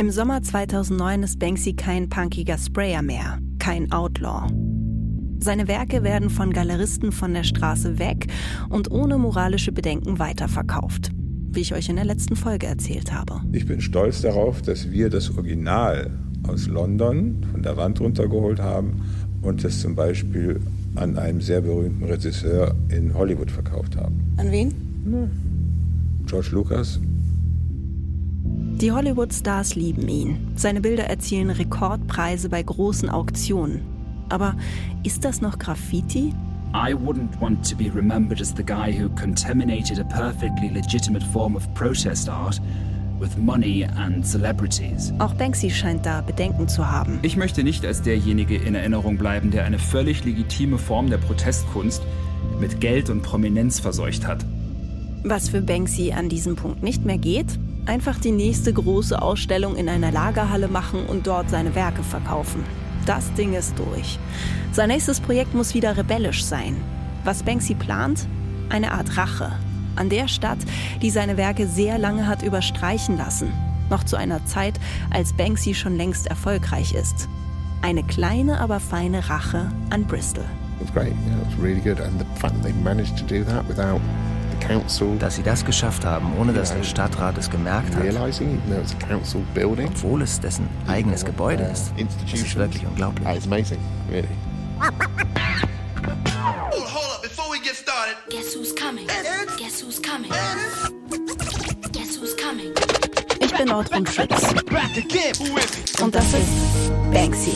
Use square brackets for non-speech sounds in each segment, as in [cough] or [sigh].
Im Sommer 2009 ist Banksy kein punkiger Sprayer mehr, kein Outlaw. Seine Werke werden von Galeristen von der Straße weg und ohne moralische Bedenken weiterverkauft, wie ich euch in der letzten Folge erzählt habe. Ich bin stolz darauf, dass wir das Original aus London von der Wand runtergeholt haben und das zum Beispiel an einen sehr berühmten Regisseur in Hollywood verkauft haben. An wen? George Lucas. Die Hollywood-Stars lieben ihn. Seine Bilder erzielen Rekordpreise bei großen Auktionen. Aber ist das noch Graffiti? I wouldn't want to be remembered as the guy who contaminated a perfectly legitimate form of protest art with money and celebrities. Auch Banksy scheint da Bedenken zu haben. Ich möchte nicht als derjenige in Erinnerung bleiben, der eine völlig legitime Form der Protestkunst mit Geld und Prominenz verseucht hat. Was für Banksy an diesem Punkt nicht mehr geht, einfach die nächste große Ausstellung in einer Lagerhalle machen und dort seine Werke verkaufen. Das Ding ist durch. Sein nächstes Projekt muss wieder rebellisch sein. Was Banksy plant? Eine Art Rache. An der Stadt, die seine Werke sehr lange hat überstreichen lassen. Noch zu einer Zeit, als Banksy schon längst erfolgreich ist. Eine kleine, aber feine Rache an Bristol. It was great. You know, it was really good, and the fact they managed to do that without Dass sie das geschafft haben, ohne dass der Stadtrat es gemerkt hat, obwohl es dessen eigenes Gebäude ist, das ist Institutions. wirklich unglaublich. Coming? Ich bin Nordrun Schütz Back again. Who is it? und das ist Banksy.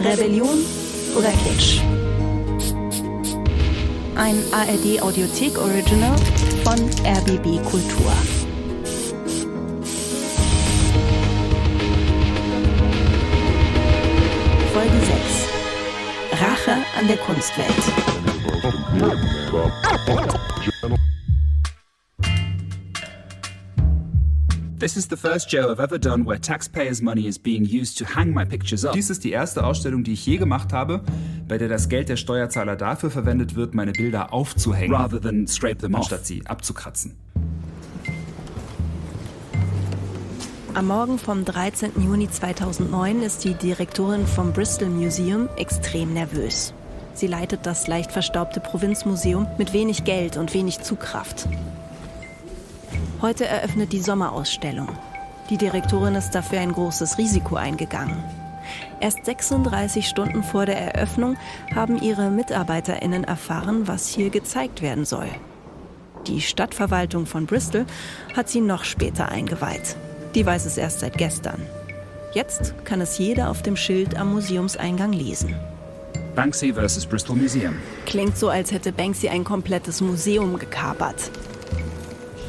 Rebellion oder Kitsch? Ein ARD Audiothek Original von RBB Kultur. Folge 6. Rache an der Kunstwelt. This is the first show I've ever done where taxpayers' money is being used to hang my pictures up. Dies ist die erste Ausstellung, die ich je gemacht habe, bei der das Geld der Steuerzahler dafür verwendet wird, meine Bilder aufzuhängen, rather than scrape them off, anstatt sie abzukratzen. Am Morgen vom 13. Juni 2009 ist die Direktorin vom Bristol Museum extrem nervös. Sie leitet das leicht verstaubte Provinzmuseum mit wenig Geld und wenig Zugkraft. Heute eröffnet die Sommerausstellung. Die Direktorin ist dafür ein großes Risiko eingegangen. Erst 36 Stunden vor der Eröffnung haben ihre MitarbeiterInnen erfahren, was hier gezeigt werden soll. Die Stadtverwaltung von Bristol hat sie noch später eingeweiht. Die weiß es erst seit gestern. Jetzt kann es jeder auf dem Schild am Museumseingang lesen. Banksy vs. Bristol Museum. Klingt so, als hätte Banksy ein komplettes Museum gekapert.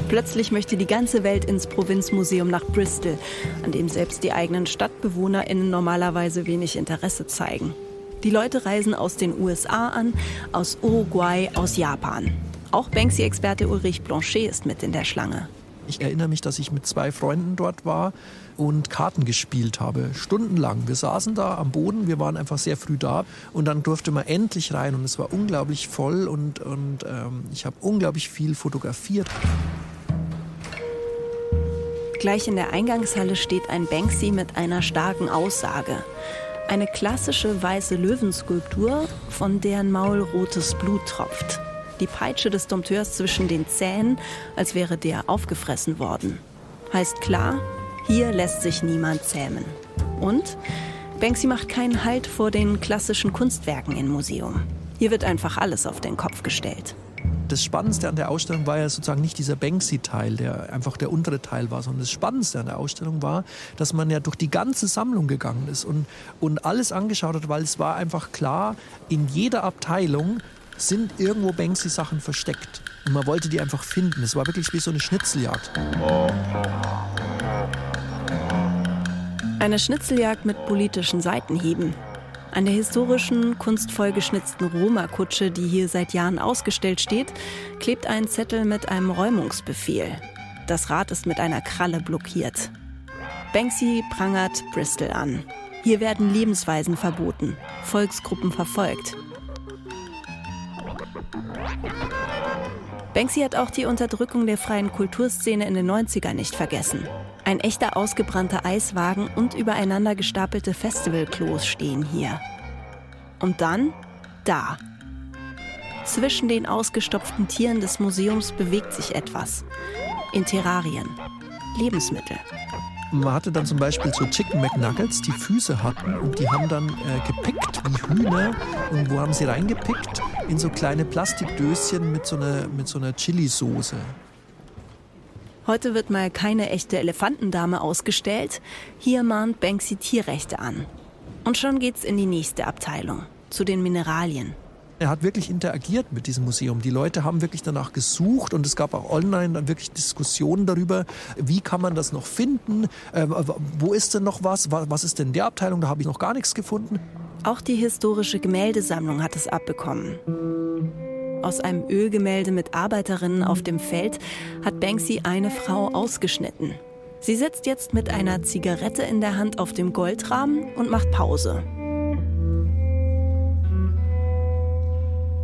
Plötzlich möchte die ganze Welt ins Provinzmuseum nach Bristol, an dem selbst die eigenen StadtbewohnerInnen normalerweise wenig Interesse zeigen. Die Leute reisen aus den USA an, aus Uruguay, aus Japan. Auch Banksy-Experte Ulrich Blanchet ist mit in der Schlange. Ich erinnere mich, dass ich mit zwei Freunden dort war und Karten gespielt habe, stundenlang. Wir saßen da am Boden, wir waren einfach sehr früh da und dann durfte man endlich rein und es war unglaublich voll und, und ähm, ich habe unglaublich viel fotografiert. Gleich in der Eingangshalle steht ein Banksy mit einer starken Aussage. Eine klassische weiße Löwenskulptur, von deren Maul rotes Blut tropft. Die Peitsche des Dompteurs zwischen den Zähnen, als wäre der aufgefressen worden. Heißt klar, hier lässt sich niemand zähmen. Und Banksy macht keinen Halt vor den klassischen Kunstwerken im Museum. Hier wird einfach alles auf den Kopf gestellt. Das Spannendste an der Ausstellung war ja sozusagen nicht dieser Banksy-Teil, der einfach der untere Teil war, sondern das Spannendste an der Ausstellung war, dass man ja durch die ganze Sammlung gegangen ist und, und alles angeschaut hat, weil es war einfach klar, in jeder Abteilung sind irgendwo Banksy-Sachen versteckt. Und man wollte die einfach finden. Es war wirklich wie so eine Schnitzeljagd. Eine Schnitzeljagd mit politischen Seitenhieben. An der historischen, kunstvoll geschnitzten Roma-Kutsche, die hier seit Jahren ausgestellt steht, klebt ein Zettel mit einem Räumungsbefehl. Das Rad ist mit einer Kralle blockiert. Banksy prangert Bristol an. Hier werden Lebensweisen verboten, Volksgruppen verfolgt. Banksy hat auch die Unterdrückung der freien Kulturszene in den 90ern nicht vergessen. Ein echter ausgebrannter Eiswagen und übereinander gestapelte Festivalklos stehen hier. Und dann da. Zwischen den ausgestopften Tieren des Museums bewegt sich etwas. In Terrarien. Lebensmittel. Man hatte dann zum Beispiel so Chicken McNuggets, die Füße hatten und die haben dann äh, gepickt wie Hühner. Und wo haben sie reingepickt? In so kleine Plastikdöschen mit so einer, mit so einer Chili-Soße. Heute wird mal keine echte Elefantendame ausgestellt. Hier mahnt Banksy Tierrechte an. Und schon geht's in die nächste Abteilung, zu den Mineralien. Er hat wirklich interagiert mit diesem Museum. Die Leute haben wirklich danach gesucht und es gab auch online dann wirklich Diskussionen darüber, wie kann man das noch finden, äh, wo ist denn noch was, was ist denn in der Abteilung, da habe ich noch gar nichts gefunden. Auch die historische Gemäldesammlung hat es abbekommen. Aus einem Ölgemälde mit Arbeiterinnen auf dem Feld hat Banksy eine Frau ausgeschnitten. Sie sitzt jetzt mit einer Zigarette in der Hand auf dem Goldrahmen und macht Pause.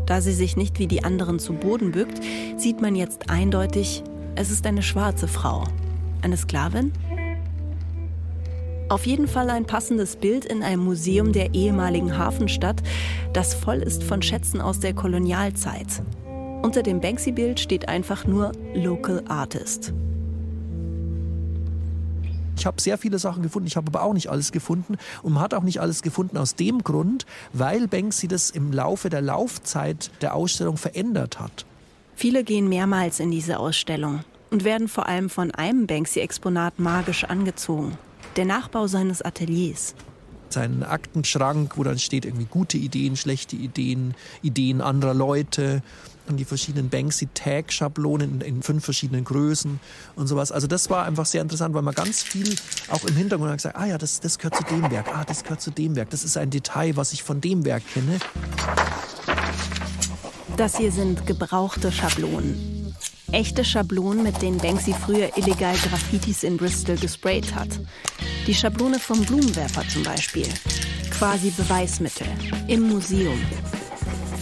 Da sie sich nicht wie die anderen zu Boden bückt, sieht man jetzt eindeutig, es ist eine schwarze Frau. Eine Sklavin? Auf jeden Fall ein passendes Bild in einem Museum der ehemaligen Hafenstadt, das voll ist von Schätzen aus der Kolonialzeit. Unter dem Banksy-Bild steht einfach nur Local Artist. Ich habe sehr viele Sachen gefunden, ich habe aber auch nicht alles gefunden. Und man hat auch nicht alles gefunden aus dem Grund, weil Banksy das im Laufe der Laufzeit der Ausstellung verändert hat. Viele gehen mehrmals in diese Ausstellung und werden vor allem von einem Banksy-Exponat magisch angezogen. Der Nachbau seines Ateliers seinen Aktenschrank, wo dann steht irgendwie gute Ideen, schlechte Ideen, Ideen anderer Leute und die verschiedenen Banksy-Tag-Schablonen in, in, fünf verschiedenen Größen und sowas. Also das war einfach sehr interessant, weil man ganz viel auch im Hintergrund hat gesagt, ah ja, das, das gehört zu dem Werk, ah, das gehört zu dem Werk, das ist ein Detail, was ich von dem Werk kenne. Das hier sind gebrauchte Schablonen. Echte Schablonen, mit denen Banksy früher illegal Graffitis in Bristol gesprayt hat. Die Schablone vom Blumenwerfer zum Beispiel. Quasi Beweismittel. Im Museum.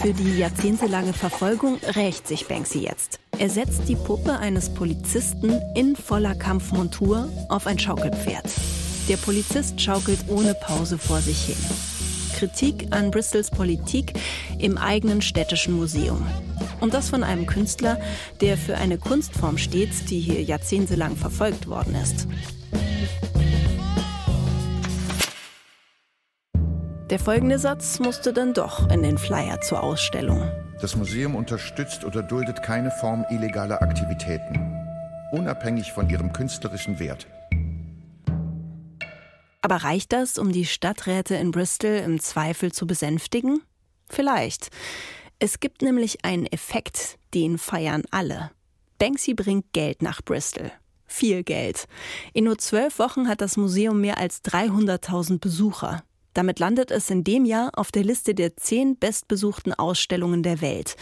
Für die jahrzehntelange Verfolgung rächt sich Banksy jetzt. Er setzt die Puppe eines Polizisten in voller Kampfmontur auf ein Schaukelpferd. Der Polizist schaukelt ohne Pause vor sich hin. Kritik an Bristols Politik im eigenen städtischen Museum. Und das von einem Künstler, der für eine Kunstform steht, die hier jahrzehntelang verfolgt worden ist. Der folgende Satz musste dann doch in den Flyer zur Ausstellung. Das Museum unterstützt oder duldet keine Form illegaler Aktivitäten, unabhängig von ihrem künstlerischen Wert. Aber reicht das, um die Stadträte in Bristol im Zweifel zu besänftigen? Vielleicht. Es gibt nämlich einen Effekt, den feiern alle. Banksy bringt Geld nach Bristol. Viel Geld. In nur zwölf Wochen hat das Museum mehr als 300.000 Besucher. Damit landet es in dem Jahr auf der Liste der zehn bestbesuchten Ausstellungen der Welt.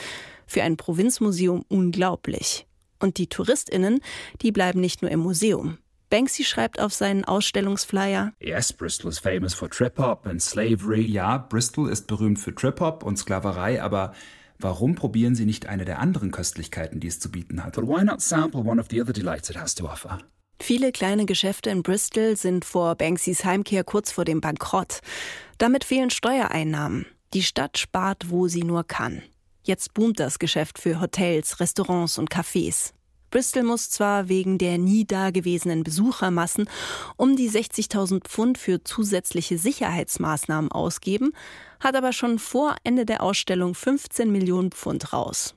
Für ein Provinzmuseum unglaublich. Und die Touristinnen, die bleiben nicht nur im Museum. Banksy schreibt auf seinen Ausstellungsflyer: Yes, Bristol is famous for Trip-Hop and slavery. Ja, Bristol ist berühmt für Trip-Hop und Sklaverei, aber warum probieren Sie nicht eine der anderen Köstlichkeiten, die es zu bieten hat? But why not sample one of the other delights it has to offer? Viele kleine Geschäfte in Bristol sind vor Banksys Heimkehr kurz vor dem Bankrott. Damit fehlen Steuereinnahmen. Die Stadt spart, wo sie nur kann. Jetzt boomt das Geschäft für Hotels, Restaurants und Cafés. Bristol muss zwar wegen der nie dagewesenen Besuchermassen um die 60.000 Pfund für zusätzliche Sicherheitsmaßnahmen ausgeben, hat aber schon vor Ende der Ausstellung 15 Millionen Pfund raus.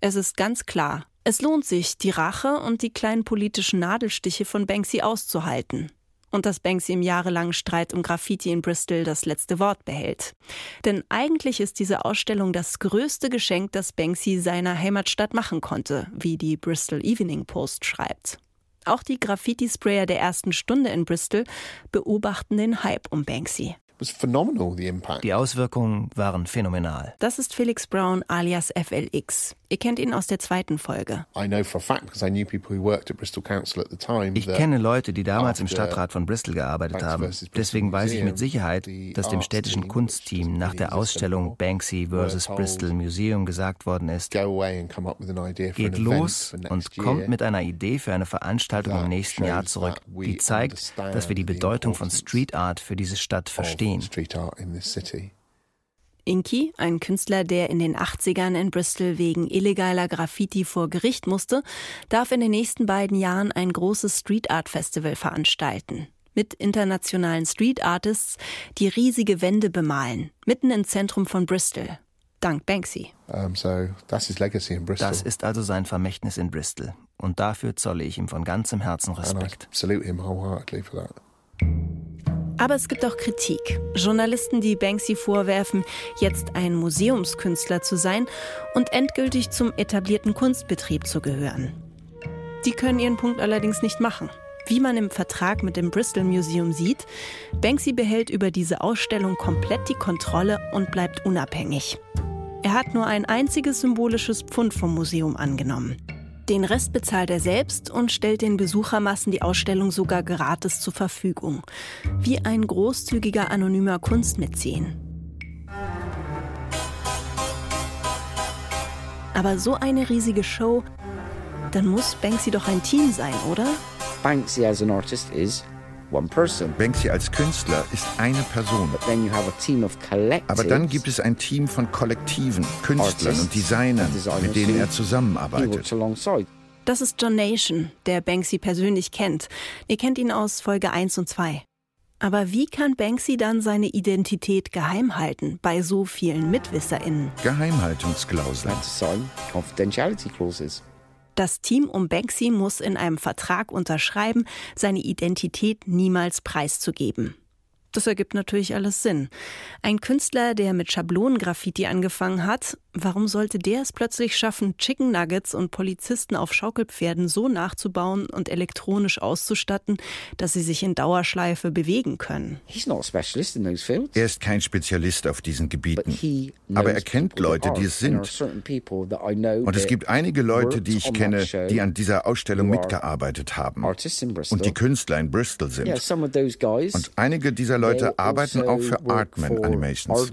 Es ist ganz klar, es lohnt sich, die Rache und die kleinen politischen Nadelstiche von Banksy auszuhalten. Und dass Banksy im jahrelangen Streit um Graffiti in Bristol das letzte Wort behält. Denn eigentlich ist diese Ausstellung das größte Geschenk, das Banksy seiner Heimatstadt machen konnte, wie die Bristol Evening Post schreibt. Auch die Graffiti-Sprayer der ersten Stunde in Bristol beobachten den Hype um Banksy. Die Auswirkungen waren phänomenal. Das ist Felix Brown alias FLX. Ihr kennt ihn aus der zweiten Folge. Ich kenne Leute, die damals im Stadtrat von Bristol gearbeitet haben. Deswegen weiß ich mit Sicherheit, dass dem städtischen Kunstteam nach der Ausstellung Banksy vs. Bristol Museum gesagt worden ist, geht los und kommt mit einer Idee für eine Veranstaltung im nächsten Jahr zurück, die zeigt, dass wir die Bedeutung von Street Art für diese Stadt verstehen. Inky, ein Künstler, der in den 80ern in Bristol wegen illegaler Graffiti vor Gericht musste, darf in den nächsten beiden Jahren ein großes Street Art Festival veranstalten. Mit internationalen Street Artists, die riesige Wände bemalen, mitten im Zentrum von Bristol. Dank Banksy. das ist also sein Vermächtnis in Bristol. Und dafür zolle ich ihm von ganzem Herzen Respekt. Aber es gibt auch Kritik. Journalisten, die Banksy vorwerfen, jetzt ein Museumskünstler zu sein und endgültig zum etablierten Kunstbetrieb zu gehören. Die können ihren Punkt allerdings nicht machen. Wie man im Vertrag mit dem Bristol Museum sieht, Banksy behält über diese Ausstellung komplett die Kontrolle und bleibt unabhängig. Er hat nur ein einziges symbolisches Pfund vom Museum angenommen. Den Rest bezahlt er selbst und stellt den Besuchermassen die Ausstellung sogar gratis zur Verfügung. Wie ein großzügiger anonymer Kunstmäzen. Aber so eine riesige Show, dann muss Banksy doch ein Team sein, oder? Banksy as an artist is one person. Banksy als Künstler ist eine Person. Aber dann gibt es ein Team von Kollektiven, Künstlern und Designern, mit denen er zusammenarbeitet. Das ist John Nation, der Banksy persönlich kennt. Ihr kennt ihn aus Folge 1 und 2. Aber wie kann Banksy dann seine Identität geheim halten bei so vielen MitwisserInnen? Geheimhaltungsklauseln. Das Team um Banksy muss in einem Vertrag unterschreiben, seine Identität niemals preiszugeben. Das ergibt natürlich alles Sinn. Ein Künstler, der mit Schablonengraffiti angefangen hat, warum sollte der es plötzlich schaffen, Chicken Nuggets und Polizisten auf Schaukelpferden so nachzubauen und elektronisch auszustatten, dass sie sich in Dauerschleife bewegen können? Er ist kein Spezialist auf diesen Gebieten, aber er kennt Leute, die es sind. Und es gibt einige Leute, die ich kenne, die an dieser Ausstellung mitgearbeitet haben und die Künstler in Bristol sind. Und einige dieser Leute arbeiten auch für Artman Animations.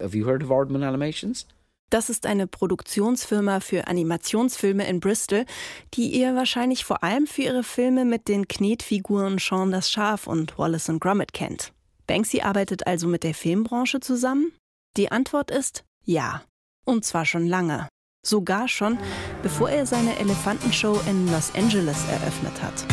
Have you heard of Aardman Animations? Das ist eine Produktionsfirma für Animationsfilme in Bristol, die ihr wahrscheinlich vor allem für ihre Filme mit den Knetfiguren Sean das Schaf und Wallace und Gromit kennt. Banksy arbeitet also mit der Filmbranche zusammen? Die Antwort ist ja. Und zwar schon lange. Sogar schon, bevor er seine Elefantenshow in Los Angeles eröffnet hat.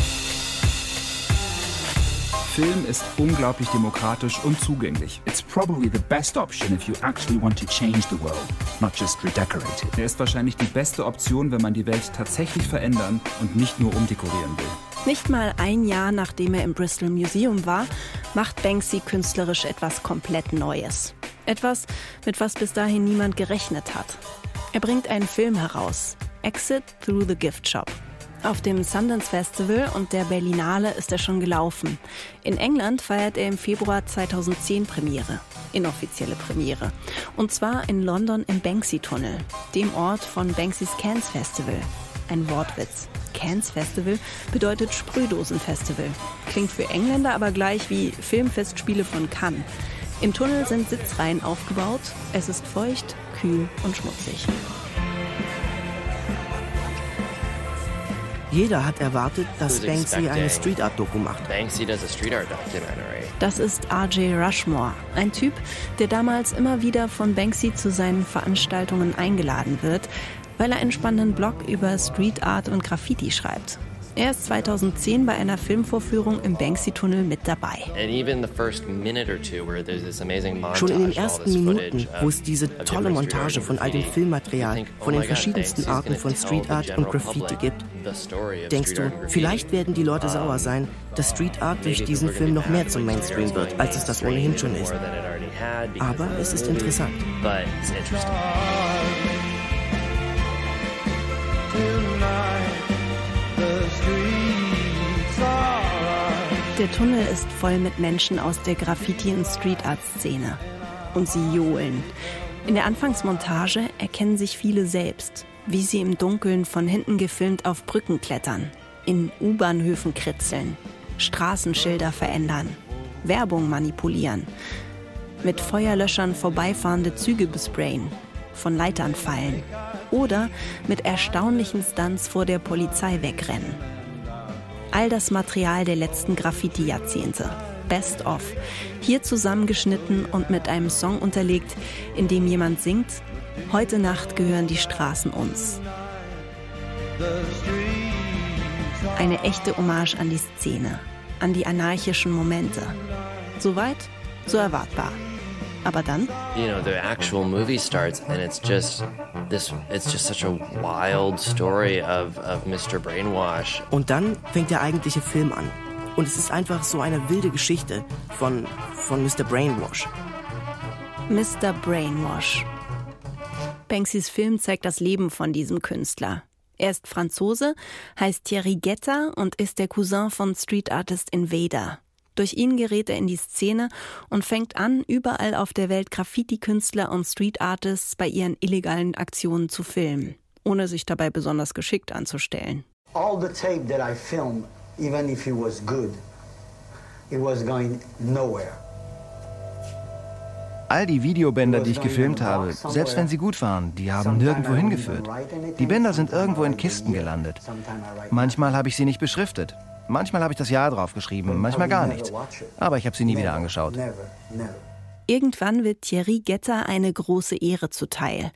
Film ist unglaublich demokratisch und zugänglich. It's probably the best option if you actually want to change the world, not just redecorate it. Er ist wahrscheinlich die beste Option, wenn man die Welt tatsächlich verändern und nicht nur umdekorieren will. Nicht mal ein Jahr nachdem er im Bristol Museum war, macht Banksy künstlerisch etwas komplett Neues. Etwas, mit was bis dahin niemand gerechnet hat. Er bringt einen Film heraus, Exit Through the Gift Shop. Auf dem Sundance Festival und der Berlinale ist er schon gelaufen. In England feiert er im Februar 2010 Premiere. Inoffizielle Premiere. Und zwar in London im Banksy-Tunnel, dem Ort von Banksys Cannes Festival. Ein Wortwitz. Cannes Festival bedeutet Sprühdosenfestival. Klingt für Engländer aber gleich wie Filmfestspiele von Cannes. Im Tunnel sind Sitzreihen aufgebaut. Es ist feucht, kühl und schmutzig. Jeder hat erwartet, dass Banksy eine Street Art Doku macht. Das ist RJ Rushmore, ein Typ, der damals immer wieder von Banksy zu seinen Veranstaltungen eingeladen wird, weil er einen spannenden Blog über Street Art und Graffiti schreibt. Er ist 2010 bei einer Filmvorführung im Banksy-Tunnel mit dabei. Schon in den ersten Minuten, wo es diese tolle Montage von all dem Filmmaterial, von den verschiedensten Arten von Street Art und Graffiti gibt, denkst du, vielleicht werden die Leute sauer sein, dass Street Art durch diesen Film noch mehr zum Mainstream wird, als es das ohnehin schon ist. Aber es ist interessant. Der Tunnel ist voll mit Menschen aus der Graffiti- und Street-Art-Szene. Und sie johlen. In der Anfangsmontage erkennen sich viele selbst, wie sie im Dunkeln von hinten gefilmt auf Brücken klettern, in U-Bahnhöfen kritzeln, Straßenschilder verändern, Werbung manipulieren, mit Feuerlöschern vorbeifahrende Züge besprayen, von Leitern fallen oder mit erstaunlichen Stunts vor der Polizei wegrennen. All das Material der letzten Graffiti-Jahrzehnte. Best of. Hier zusammengeschnitten und mit einem Song unterlegt, in dem jemand singt, Heute Nacht gehören die Straßen uns. Eine echte Hommage an die Szene, an die anarchischen Momente. Soweit, so erwartbar. Aber dann? You know, the actual movie starts and it's just this it's just such a wild story of of Mr. Brainwash. Und dann fängt der eigentliche Film an. Und es ist einfach so eine wilde Geschichte von von Mr. Brainwash. Mr. Brainwash. Banksys Film zeigt das Leben von diesem Künstler. Er ist Franzose, heißt Thierry Guetta und ist der Cousin von Street Artist Invader. Durch ihn gerät er in die Szene und fängt an, überall auf der Welt Graffiti-Künstler und Street-Artists bei ihren illegalen Aktionen zu filmen, ohne sich dabei besonders geschickt anzustellen. All the tape that I filmed, even if it was good, it was going nowhere. All die Videobänder, die ich gefilmt habe, selbst wenn sie gut waren, die haben nirgendwo hingeführt. Die Bänder sind irgendwo in Kisten gelandet. Manchmal habe ich sie nicht beschriftet. Manchmal habe ich das Jahr draufgeschrieben, manchmal gar nichts. Aber ich habe sie nie wieder angeschaut. Irgendwann wird Thierry Getter eine große Ehre zuteil.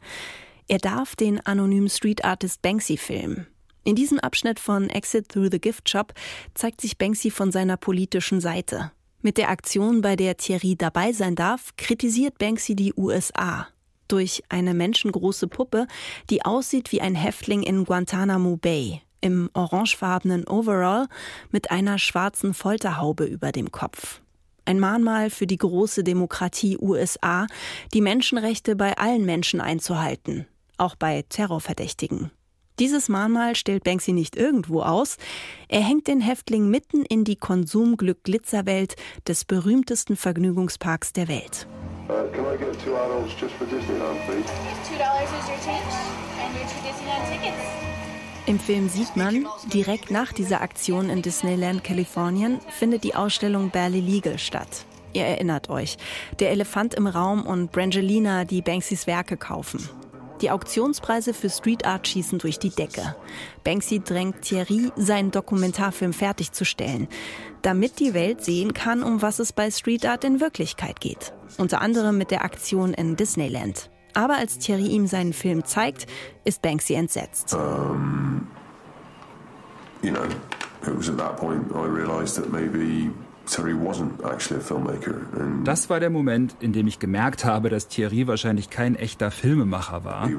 Er darf den anonymen Street Artist Banksy filmen. In diesem Abschnitt von Exit Through the Gift Shop zeigt sich Banksy von seiner politischen Seite. Mit der Aktion, bei der Thierry dabei sein darf, kritisiert Banksy die USA. Durch eine menschengroße Puppe, die aussieht wie ein Häftling in Guantanamo Bay, im orangefarbenen Overall mit einer schwarzen Folterhaube über dem Kopf. Ein Mahnmal für die große Demokratie USA, die Menschenrechte bei allen Menschen einzuhalten, auch bei Terrorverdächtigen. Dieses Mahnmal stellt Banksy nicht irgendwo aus. Er hängt den Häftling mitten in die Konsumglück-Glitzerwelt des berühmtesten Vergnügungsparks der Welt. Uh, $2 $2 im Film sieht man, direkt nach dieser Aktion in Disneyland, Kalifornien, findet die Ausstellung Barely Legal statt. Ihr erinnert euch, der Elefant im Raum und Brangelina, die Banksys Werke kaufen. Die Auktionspreise für Street Art schießen durch die Decke. Banksy drängt Thierry, seinen Dokumentarfilm fertigzustellen, damit die Welt sehen kann, um was es bei Street Art in Wirklichkeit geht. Unter anderem mit der Aktion in Disneyland. Aber als Thierry ihm seinen Film zeigt, ist Banksy entsetzt. Um, you know, it was at that point I realized that maybe das war der Moment, in dem ich gemerkt habe, dass Thierry wahrscheinlich kein echter Filmemacher war,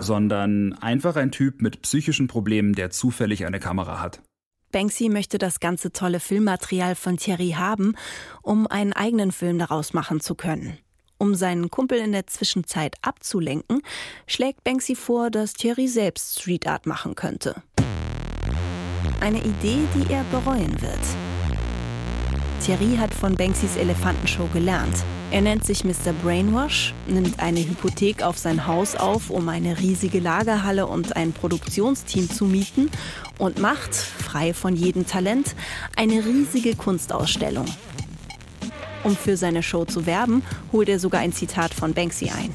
sondern einfach ein Typ mit psychischen Problemen, der zufällig eine Kamera hat. Banksy möchte das ganze tolle Filmmaterial von Thierry haben, um einen eigenen Film daraus machen zu können. Um seinen Kumpel in der Zwischenzeit abzulenken, schlägt Banksy vor, dass Thierry selbst Street Art machen könnte. Eine Idee, die er bereuen wird. Thierry hat von Banksys Elefantenshow gelernt. Er nennt sich Mr. Brainwash, nimmt eine Hypothek auf sein Haus auf, um eine riesige Lagerhalle und ein Produktionsteam zu mieten und macht, frei von jedem Talent, eine riesige Kunstausstellung. Um für seine Show zu werben, holt er sogar ein Zitat von Banksy ein.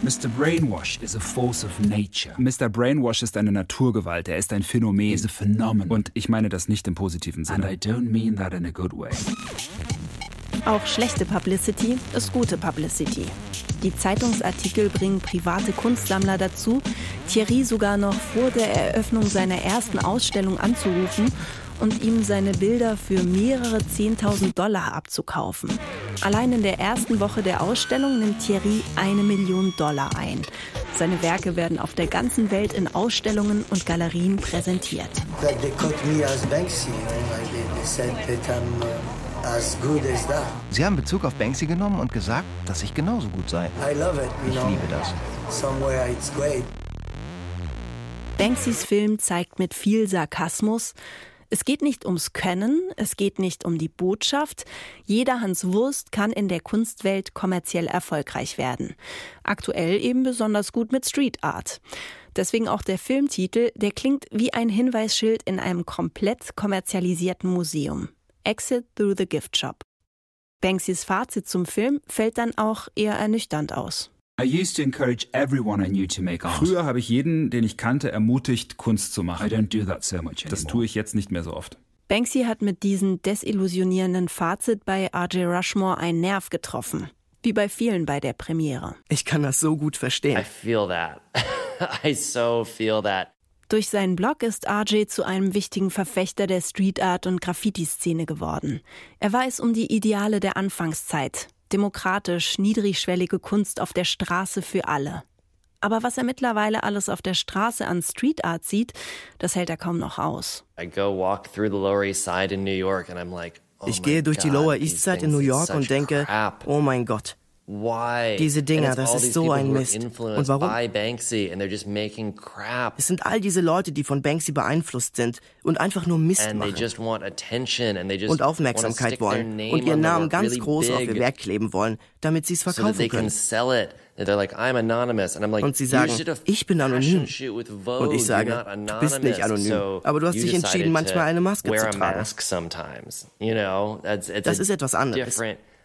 Mr. Brainwash is a force of nature. Mr. Brainwash ist eine Naturgewalt, er ist ein Phänomen. Is a phenomenon. Und ich meine das nicht im positiven Sinne. And I don't mean that in a good way. Auch schlechte Publicity ist gute Publicity. Die Zeitungsartikel bringen private Kunstsammler dazu, Thierry sogar noch vor der Eröffnung seiner ersten Ausstellung anzurufen und ihm seine Bilder für mehrere 10.000 Dollar abzukaufen. Allein in der ersten Woche der Ausstellung nimmt Thierry eine Million Dollar ein. Seine Werke werden auf der ganzen Welt in Ausstellungen und Galerien präsentiert. Sie haben Bezug auf Banksy genommen und gesagt, dass ich genauso gut sei. Ich liebe das. Banksys Film zeigt mit viel Sarkasmus, Es geht nicht ums Können, es geht nicht um die Botschaft. Jeder Hans Wurst kann in der Kunstwelt kommerziell erfolgreich werden. Aktuell eben besonders gut mit Street Art. Deswegen auch der Filmtitel, der klingt wie ein Hinweisschild in einem komplett kommerzialisierten Museum. Exit through the Gift Shop. Banksys Fazit zum Film fällt dann auch eher ernüchternd aus. Früher habe ich jeden, den ich kannte, ermutigt, Kunst zu machen. Das tue ich jetzt nicht mehr so oft. Banksy hat mit diesem desillusionierenden Fazit bei R.J. Rushmore einen Nerv getroffen. Wie bei vielen bei der Premiere. Ich kann das so gut verstehen. I feel that. [laughs] I so feel that. Durch seinen Blog ist RJ zu einem wichtigen Verfechter der Street Art und Graffiti-Szene geworden. Er weiß um die Ideale der Anfangszeit, demokratisch, niedrigschwellige Kunst auf der Straße für alle. Aber was er mittlerweile alles auf der Straße an Street Art sieht, das hält er kaum noch aus. Oh ich gehe durch die Lower East Side in New York und denke, oh mein Gott, diese Dinger, das ist so ein Mist. Und warum? Es sind all diese Leute, die von Banksy beeinflusst sind und einfach nur Mist machen. Und Aufmerksamkeit wollen und ihren Namen ganz groß auf ihr Werk kleben wollen, damit sie es verkaufen können. Und sie sagen, ich bin anonym. Und ich sage, du bist nicht anonym. Aber du hast dich entschieden, manchmal eine Maske zu tragen. Das ist etwas anderes.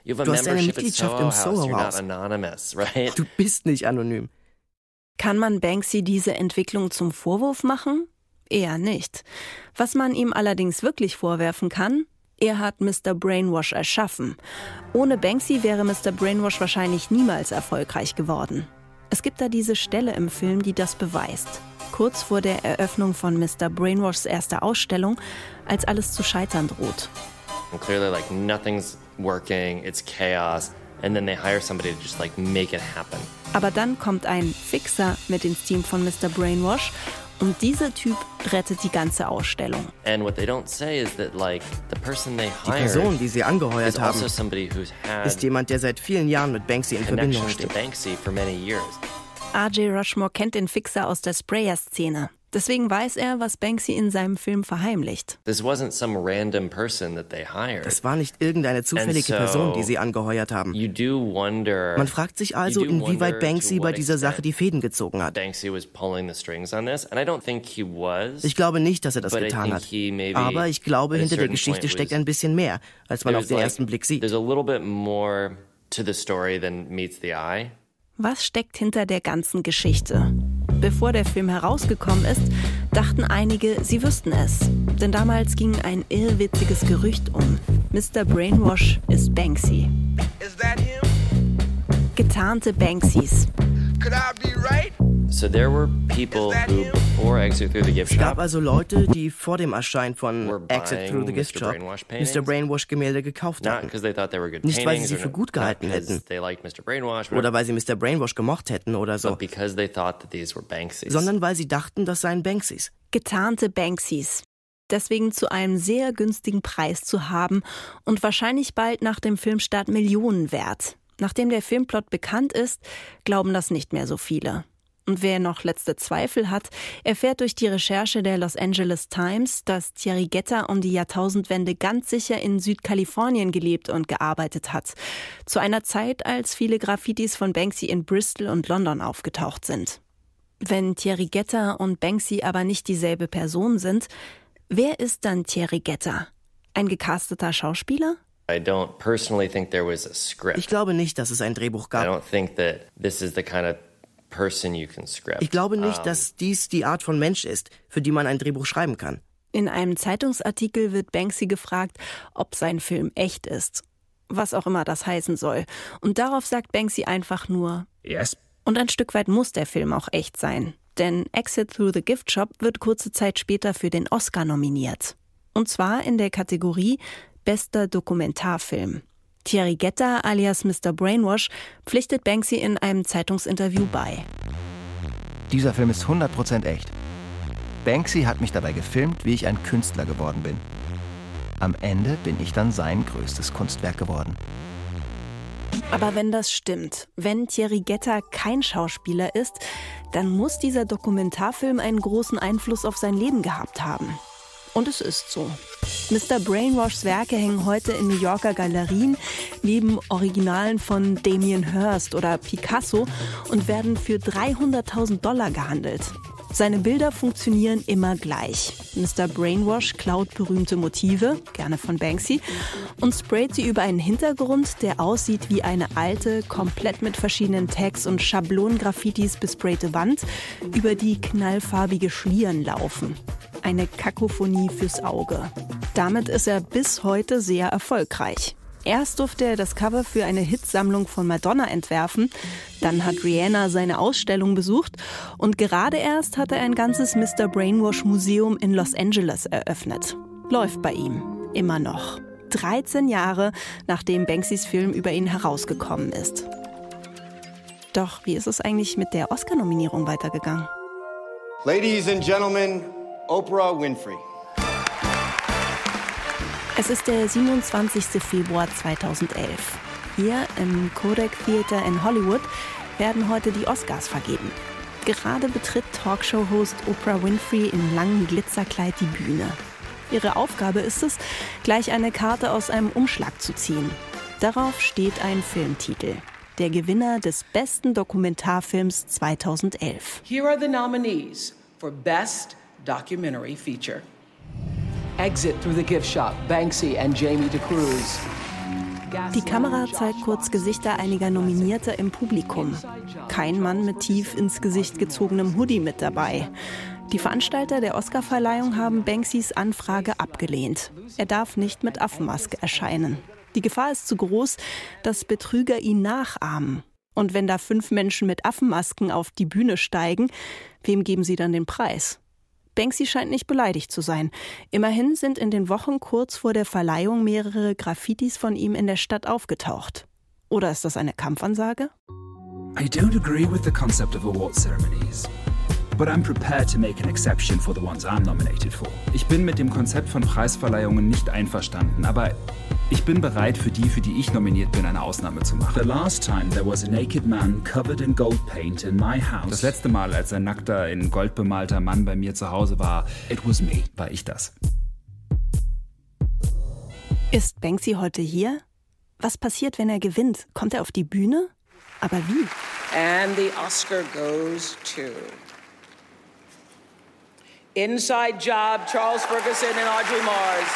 Du hast eine Mitgliedschaft im Soho-Haus. [laughs] Right? Du bist nicht anonym. Kann man Banksy diese Entwicklung zum Vorwurf machen? Eher nicht. Was man ihm allerdings wirklich vorwerfen kann, er hat Mr. Brainwash erschaffen. Ohne Banksy wäre Mr. Brainwash wahrscheinlich niemals erfolgreich geworden. Es gibt da diese Stelle im Film, die das beweist. Kurz vor der Eröffnung von Mr. Brainwashs erster Ausstellung, als alles zu scheitern droht. And clearly, like nothing's working, it's chaos. And then they hire somebody to just like make it happen. Aber dann kommt ein Fixer mit ins Team von Mr. Brainwash und dieser Typ rettet die ganze Ausstellung. die Person, die sie angeheuert haben, also ist jemand, der seit vielen Jahren mit Banksy in Verbindung steht. R.J. Rushmore kennt den Fixer aus der Sprayer-Szene. Deswegen weiß er, was Banksy in seinem Film verheimlicht. Das war nicht irgendeine zufällige Person, die sie angeheuert haben. Man fragt sich also, inwieweit Banksy bei dieser Sache die Fäden gezogen hat. Ich glaube nicht, dass er das getan hat. Aber ich glaube, hinter der Geschichte steckt ein bisschen mehr, als man auf den ersten Blick sieht. Was steckt hinter der ganzen Geschichte? Bevor der Film herausgekommen ist, dachten einige, sie wüssten es. Denn damals ging ein irrwitziges Gerücht um. Mr. Brainwash ist Banksy. Getarnte Banksys. Could I be right? So there were people who, before Exit Through the Gift Shop, es gab also Leute, die vor dem Erscheinen von Exit Through the Gift Shop Mr. Brainwash Gemälde gekauft hatten. Nicht, weil sie sie für gut gehalten hätten oder weil sie Mr. Brainwash gemocht hätten oder so, sondern weil sie dachten, das seien Banksys. Getarnte Banksys deswegen zu einem sehr günstigen Preis zu haben und wahrscheinlich bald nach dem Filmstart Millionen wert. Nachdem der Filmplot bekannt ist, glauben das nicht mehr so viele. Und wer noch letzte Zweifel hat, erfährt durch die Recherche der Los Angeles Times, dass Thierry Guetta um die Jahrtausendwende ganz sicher in Südkalifornien gelebt und gearbeitet hat. Zu einer Zeit, als viele Graffitis von Banksy in Bristol und London aufgetaucht sind. Wenn Thierry Guetta und Banksy aber nicht dieselbe Person sind, wer ist dann Thierry Guetta? Ein gecasteter Schauspieler? Ich glaube nicht, dass es ein Drehbuch gab. I don't think that this is the kind of ich glaube nicht, dass dies die Art von Mensch ist, für die man ein Drehbuch schreiben kann. In einem Zeitungsartikel wird Banksy gefragt, ob sein Film echt ist. Was auch immer das heißen soll. Und darauf sagt Banksy einfach nur Yes. Und ein Stück weit muss der Film auch echt sein. Denn Exit Through the Gift Shop wird kurze Zeit später für den Oscar nominiert. Und zwar in der Kategorie Bester Dokumentarfilm. Thierry Guetta alias Mr. Brainwash pflichtet Banksy in einem Zeitungsinterview bei. Dieser Film ist 100% echt. Banksy hat mich dabei gefilmt, wie ich ein Künstler geworden bin. Am Ende bin ich dann sein größtes Kunstwerk geworden. Aber wenn das stimmt, wenn Thierry Guetta kein Schauspieler ist, dann muss dieser Dokumentarfilm einen großen Einfluss auf sein Leben gehabt haben. Und es ist so. Mr. Brainwashs Werke hängen heute in New Yorker Galerien neben Originalen von Damien Hirst oder Picasso und werden für 300.000 Dollar gehandelt. Seine Bilder funktionieren immer gleich. Mr. Brainwash klaut berühmte Motive, gerne von Banksy, und sprayt sie über einen Hintergrund, der aussieht wie eine alte, komplett mit verschiedenen Tags und Schablonen-Graffitis besprayte Wand, über die knallfarbige Schlieren laufen. Eine Kakophonie fürs Auge. Damit ist er bis heute sehr erfolgreich. Erst durfte er das Cover für eine Hitsammlung von Madonna entwerfen, dann hat Rihanna seine Ausstellung besucht und gerade erst hat er ein ganzes Mr. Brainwash Museum in Los Angeles eröffnet. Läuft bei ihm. Immer noch. 13 Jahre nachdem Banksys Film über ihn herausgekommen ist. Doch wie ist es eigentlich mit der Oscar-Nominierung weitergegangen? Ladies and Gentlemen, Oprah Winfrey. Es ist der 27. Februar 2011. Hier im Kodak Theater in Hollywood werden heute die Oscars vergeben. Gerade betritt Talkshow-Host Oprah Winfrey in langem Glitzerkleid die Bühne. Ihre Aufgabe ist es, gleich eine Karte aus einem Umschlag zu ziehen. Darauf steht ein Filmtitel. Der Gewinner des besten Dokumentarfilms 2011. Here are the nominees for Best Documentary Feature. Exit through the gift shop, Banksy and Jamie DeCruz. Die Kamera zeigt kurz Gesichter einiger Nominierter im Publikum. Kein Mann mit tief ins Gesicht gezogenem Hoodie mit dabei. Die Veranstalter der Oscarverleihung haben Banksys Anfrage abgelehnt. Er darf nicht mit Affenmaske erscheinen. Die Gefahr ist zu groß, dass Betrüger ihn nachahmen. Und wenn da fünf Menschen mit Affenmasken auf die Bühne steigen, wem geben sie dann den Preis? Banksy scheint nicht beleidigt zu sein. Immerhin sind in den Wochen kurz vor der Verleihung mehrere Graffitis von ihm in der Stadt aufgetaucht. Oder ist das eine Kampfansage? I don't agree with the concept of award ceremonies. But I'm prepared to make an exception for the ones I'm nominated for. Ich bin mit dem Konzept von Preisverleihungen nicht einverstanden, aber ich bin bereit, für die, für die ich nominiert bin, eine Ausnahme zu machen. The last time there was a naked man covered in gold paint in my house. Das letzte Mal, als ein nackter, in Gold bemalter Mann bei mir zu Hause war, it was me, war ich das. Ist Banksy heute hier? Was passiert, wenn er gewinnt? Kommt er auf die Bühne? Aber wie? And the Oscar goes to Inside Job, Charles Ferguson and Audrey Mars.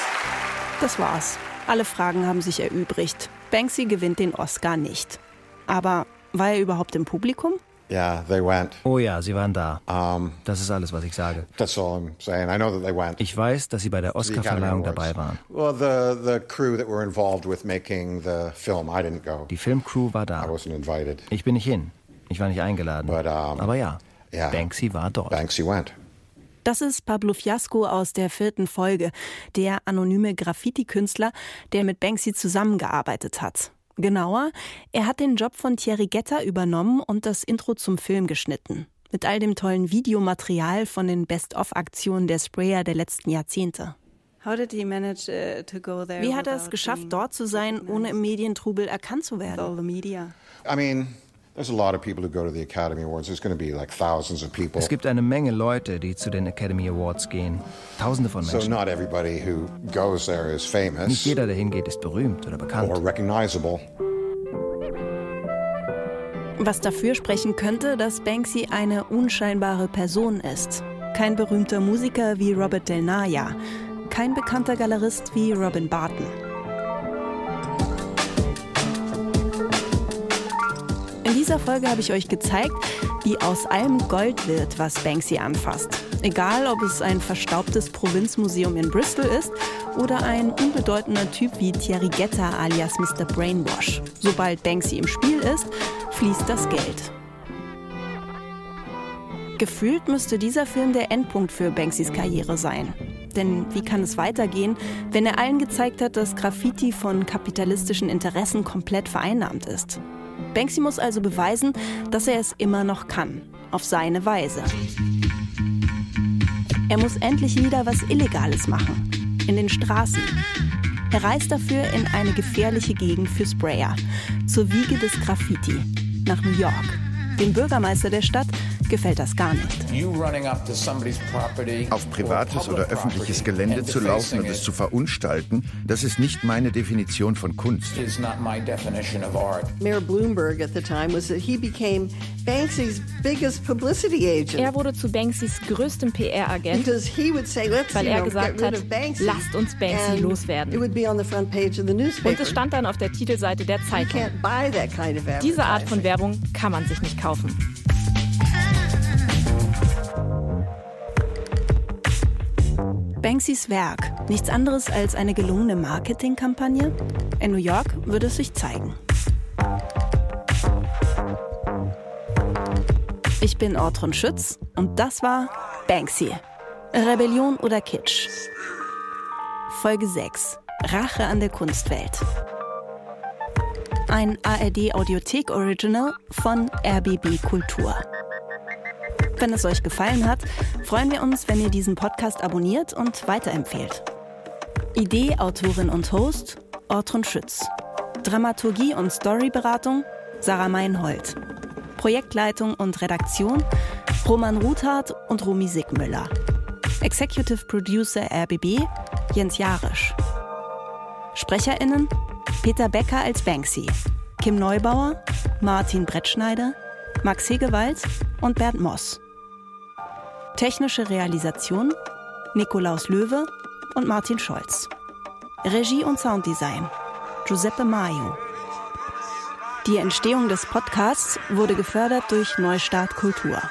Das war's. Alle Fragen haben sich erübrigt. Banksy gewinnt den Oscar nicht. Aber war er überhaupt im Publikum? Yeah, they went. Oh ja, sie waren da. Um, das ist alles, was ich sage. That's all I'm saying. I know that they went. Ich weiß, dass sie bei der Oscarverleihung dabei waren. Well, the the crew that were involved with making the film, I didn't go. Die Filmcrew war da. I wasn't invited. Ich bin nicht hin. Ich war nicht eingeladen. But, um, Aber ja, yeah, Banksy war dort. Banksy went. Das ist Pablo Fiasco aus der vierten Folge, der anonyme Graffiti-Künstler, der mit Banksy zusammengearbeitet hat. Genauer, er hat den Job von Thierry Getter übernommen und das Intro zum Film geschnitten. Mit all dem tollen Videomaterial von den Best-of-Aktionen der Sprayer der letzten Jahrzehnte. Uh, Wie hat er es geschafft, dort zu sein, ohne im Medientrubel erkannt zu werden? I mean, es gibt eine Menge Leute, die zu den Academy Awards gehen. Tausende von Menschen. Nicht jeder, der hingeht, ist berühmt oder bekannt. Was dafür sprechen könnte, dass Banksy eine unscheinbare Person ist. Kein berühmter Musiker wie Robert Del Naya, kein bekannter Galerist wie Robin Barton. Dieser Folge habe ich euch gezeigt, wie aus allem Gold wird, was Banksy anfasst. Egal, ob es ein verstaubtes Provinzmuseum in Bristol ist oder ein unbedeutender Typ wie Thierry Getter alias Mr. Brainwash. Sobald Banksy im Spiel ist, fließt das Geld. Gefühlt müsste dieser Film der Endpunkt für Banksys Karriere sein. Denn wie kann es weitergehen, wenn er allen gezeigt hat, dass Graffiti von kapitalistischen Interessen komplett vereinnahmt ist? Banksy muss also beweisen, dass er es immer noch kann, auf seine Weise. Er muss endlich wieder was Illegales machen, in den Straßen. Er reist dafür in eine gefährliche Gegend für Sprayer, zur Wiege des Graffiti, nach New York. Den Bürgermeister der Stadt gefällt das gar nicht. Auf privates oder öffentliches Gelände zu laufen und es zu verunstalten, das ist nicht meine Definition von Kunst. Mayor Bloomberg at the time was that he became Banksy's biggest publicity agent. Er wurde zu Banksys größtem PR-Agent, weil er gesagt hat, lasst uns Banksy loswerden. Und es stand dann auf der Titelseite der Zeitung. Diese Art von Werbung kann man sich nicht kaufen. Banksys Werk nichts anderes als eine gelungene Marketingkampagne? In New York würde es sich zeigen. Ich bin Ortron Schütz und das war Banksy. Rebellion oder Kitsch. Folge 6. Rache an der Kunstwelt. Ein ARD Audiothek Original von RBB Kultur. Wenn es euch gefallen hat, freuen wir uns, wenn ihr diesen Podcast abonniert und weiterempfehlt. Idee, Autorin und Host Ortrun Schütz. Dramaturgie und Storyberatung Sarah Meinhold. Projektleitung und Redaktion Roman Ruthardt und Romy Sigmüller. Executive Producer RBB Jens Jarisch. SprecherInnen Peter Becker als Banksy, Kim Neubauer, Martin Brettschneider, Max Hegewald und Bernd Moss. Technische Realisation Nikolaus Löwe und Martin Scholz. Regie und Sounddesign Giuseppe Maio. Die Entstehung des Podcasts wurde gefördert durch Neustart Kultur.